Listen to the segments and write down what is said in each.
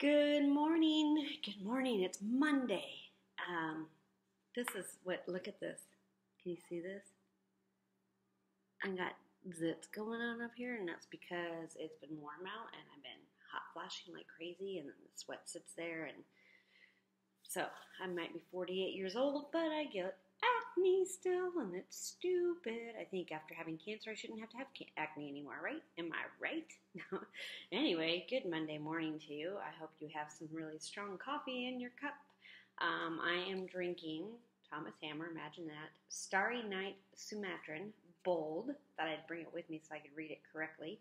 Good morning. Good morning. It's Monday. Um, this is what, look at this. Can you see this? I got zits going on up here, and that's because it's been warm out and I've been hot flashing like crazy, and then the sweat sits there. And so I might be 48 years old, but I get acne still, and it's stupid. I think after having cancer, I shouldn't have to have acne anymore, right? Am I right? anyway, good Monday morning to you. I hope you have some really strong coffee in your cup. Um, I am drinking Thomas Hammer, imagine that, Starry Night Sumatran, bold. Thought I'd bring it with me so I could read it correctly.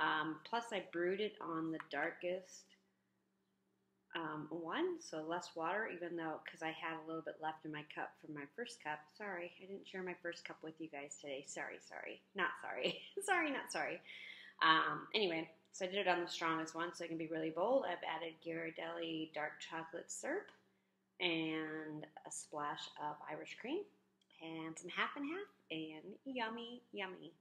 Um, plus, I brewed it on the darkest um, one, so less water, even though, because I had a little bit left in my cup from my first cup. Sorry, I didn't share my first cup with you guys today. Sorry, sorry. Not sorry. sorry, not sorry. Um, anyway, so I did it on the strongest one, so it can be really bold. I've added Ghirardelli dark chocolate syrup and a splash of Irish cream and some half and half, and yummy, yummy.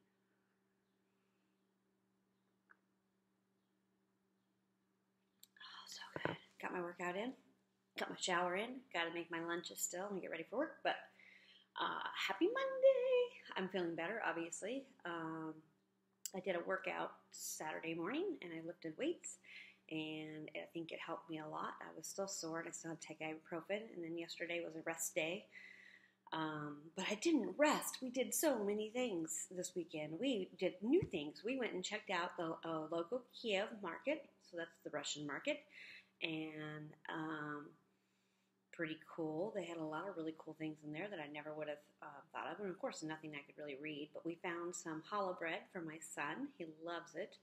Got my workout in, got my shower in, got to make my lunches still and get ready for work. But uh, happy Monday! I'm feeling better, obviously. Um, I did a workout Saturday morning and I lifted weights, and I think it helped me a lot. I was still sore and I still had to take ibuprofen, and then yesterday was a rest day. Um, but I didn't rest. We did so many things this weekend. We did new things. We went and checked out the uh, local Kiev market, so that's the Russian market and um, pretty cool. They had a lot of really cool things in there that I never would have uh, thought of, and of course, nothing I could really read. But we found some challah bread for my son; he loves it,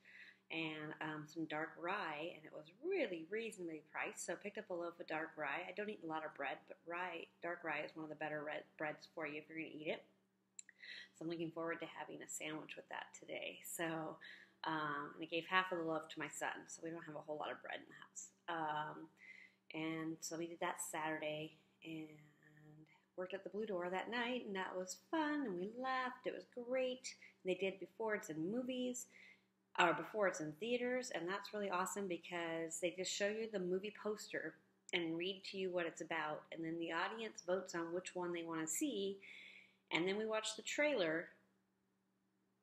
and um, some dark rye, and it was really reasonably priced. So I picked up a loaf of dark rye. I don't eat a lot of bread, but rye, dark rye, is one of the better red, breads for you if you're going to eat it. So I'm looking forward to having a sandwich with that today. So. Um, and I gave half of the loaf to my son, so we don't have a whole lot of bread in the house. Um, and so we did that Saturday and worked at the Blue Door that night, and that was fun. And we laughed. It was great. And they did before it's in movies or before it's in theaters, and that's really awesome because they just show you the movie poster and read to you what it's about, and then the audience votes on which one they want to see, and then we watch the trailer.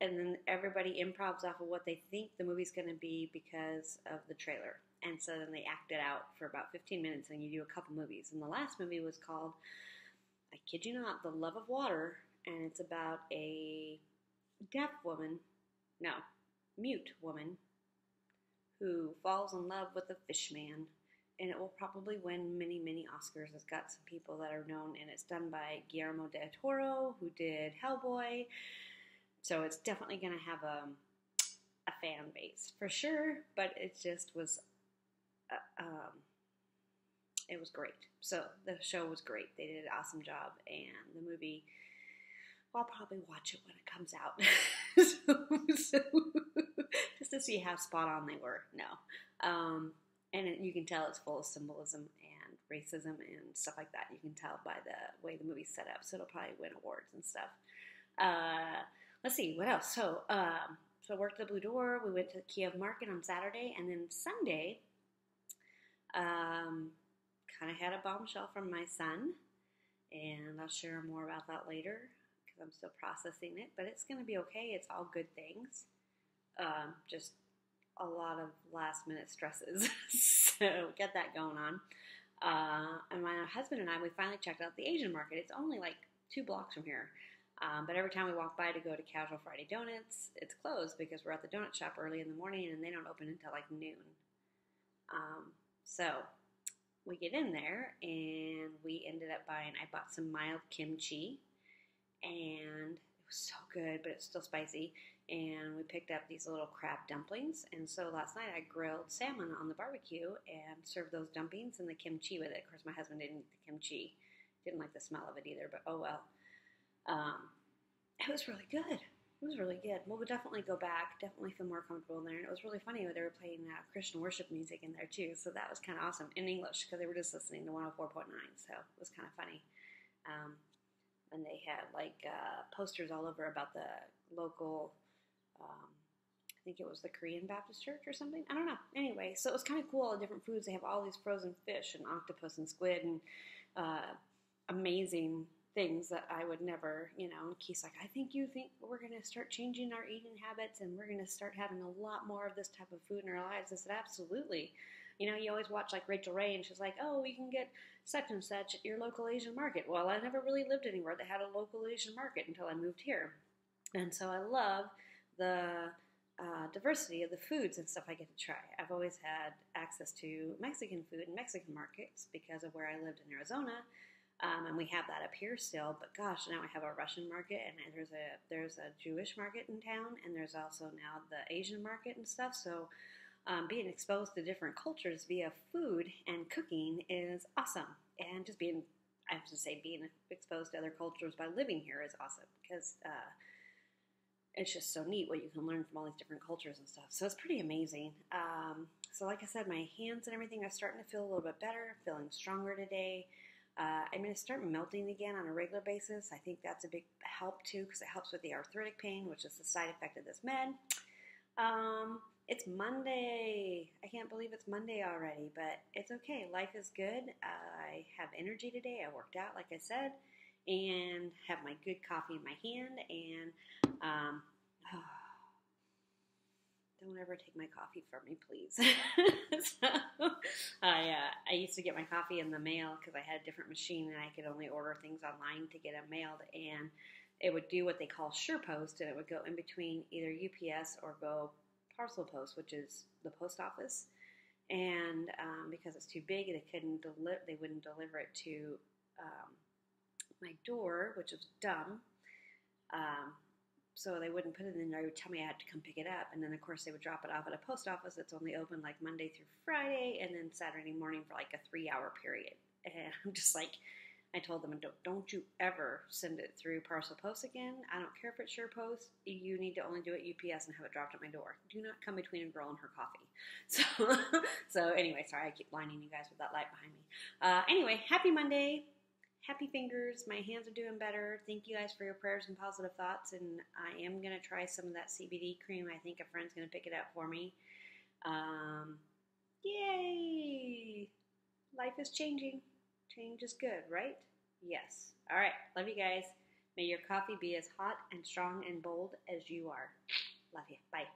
And then everybody improvs off of what they think the movie's going to be because of the trailer. And so then they act it out for about 15 minutes and you do a couple movies. And the last movie was called, I kid you not, The Love of Water. And it's about a deaf woman, no, mute woman, who falls in love with a fish man. And it will probably win many, many Oscars. It's got some people that are known, and it's done by Guillermo del Toro, who did Hellboy. So it's definitely going to have a, a fan base for sure, but it just was uh, um, it was great. So the show was great. They did an awesome job, and the movie. Well, I'll probably watch it when it comes out, so, so, just to see how spot on they were. No, um, and it, you can tell it's full of symbolism and racism and stuff like that. You can tell by the way the movie's set up. So it'll probably win awards and stuff. Uh, let's see what else. So, um, so I worked at the Blue Door. We went to the Kiev Market on Saturday, and then Sunday um, kind of had a bombshell from my son, and I'll share more about that later because I'm still processing it. But it's going to be okay. It's all good things. Um, just a lot of last minute stresses. so get that going on. Uh, and my husband and I, we finally checked out the Asian market. It's only like two blocks from here. Um, but every time we walk by to go to Casual Friday Donuts, it's closed because we're at the donut shop early in the morning and they don't open until like noon. Um, so we get in there and we ended up buying, I bought some mild kimchi and it was so good, but it's still spicy. And we picked up these little crab dumplings. And so last night I grilled salmon on the barbecue and served those dumplings and the kimchi with it. Of course, my husband didn't eat the kimchi, didn't like the smell of it either, but oh well. Um, it was really good. It was really good. We'll definitely go back. Definitely feel more comfortable in there. And it was really funny. They were playing uh, Christian worship music in there too, so that was kind of awesome in English because they were just listening to 104.9. So it was kind of funny. Um, and they had like uh, posters all over about the local um, I think it was the Korean Baptist Church or something. I don't know. Anyway, so it was kind of cool. All the different foods. They have all these frozen fish and octopus and squid and uh, amazing things that I would never, you know. And Keith's like, I think you think we're going to start changing our eating habits and we're going to start having a lot more of this type of food in our lives. I said, absolutely. You know, you always watch like Rachael Ray, and she's like, "Oh, you can get such and such at your local Asian market." Well, I never really lived anywhere that had a local Asian market until I moved here, and so I love the uh, diversity of the foods and stuff I get to try. I've always had access to Mexican food and Mexican markets because of where I lived in Arizona, um, and we have that up here still. But gosh, now I have a Russian market, and there's a there's a Jewish market in town, and there's also now the Asian market and stuff. So um, being exposed to different cultures via food and cooking is awesome. And just being, I have to say, being exposed to other cultures by living here is awesome because uh, it's just so neat what you can learn from all these different cultures and stuff. So it's pretty amazing. Um, so, like I said, my hands and everything are starting to feel a little bit better, feeling stronger today. Uh, I'm going to start melting again on a regular basis. I think that's a big help too because it helps with the arthritic pain, which is the side effect of this med. Um, it's Monday. I can't believe it's Monday already, but it's okay. Life is good. I have energy today. I worked out, like I said, and have my good coffee in my hand. And um, oh, don't ever take my coffee from me, please. so, I uh, I used to get my coffee in the mail because I had a different machine and I could only order things online to get them mailed and it would do what they call SurePost, and it would go in between either UPS or go parcel post, which is the post office. And um, because it's too big, they couldn't deliver. They wouldn't deliver it to um, my door, which was dumb. Um, so they wouldn't put it in there. They would tell me I had to come pick it up, and then of course they would drop it off at a post office that's only open like Monday through Friday, and then Saturday morning for like a three-hour period. And I'm just like, I told them, don't, don't you ever send it through parcel post again. I don't care if it's your SurePost. You need to only do it UPS and have it dropped at my door. Do not come between a girl and her coffee. So, so anyway, sorry, I keep blinding you guys with that light behind me. Uh, anyway, happy Monday. Happy fingers. My hands are doing better. Thank you guys for your prayers and positive thoughts. And I am going to try some of that CBD cream. I think a friend's going to pick it up for me. Um, yay! Life is changing. Change is good, right? Yes. All right. Love you guys. May your coffee be as hot and strong and bold as you are. Love you. Bye.